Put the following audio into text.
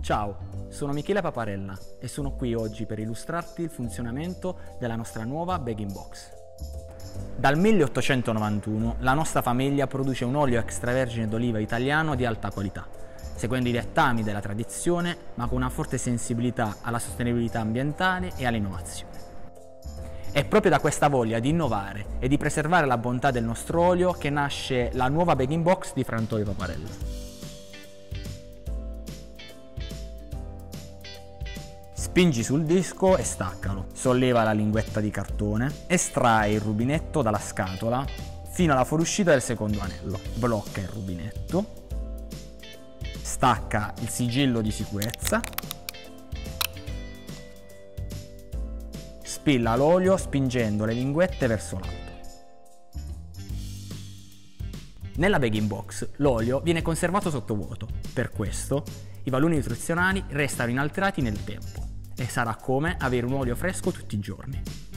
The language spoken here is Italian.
Ciao, sono Michele Paparella e sono qui oggi per illustrarti il funzionamento della nostra nuova bagging box. Dal 1891 la nostra famiglia produce un olio extravergine d'oliva italiano di alta qualità, seguendo i dettami della tradizione ma con una forte sensibilità alla sostenibilità ambientale e all'innovazione. È proprio da questa voglia di innovare e di preservare la bontà del nostro olio che nasce la nuova bagging box di Frantoio Paparella. Spingi sul disco e staccalo. Solleva la linguetta di cartone, estrae il rubinetto dalla scatola fino alla fuoriuscita del secondo anello. Blocca il rubinetto, stacca il sigillo di sicurezza, spilla l'olio spingendo le linguette verso l'alto. Nella bagging box l'olio viene conservato sotto vuoto, per questo i valori nutrizionali restano inalterati nel tempo e sarà come avere un olio fresco tutti i giorni.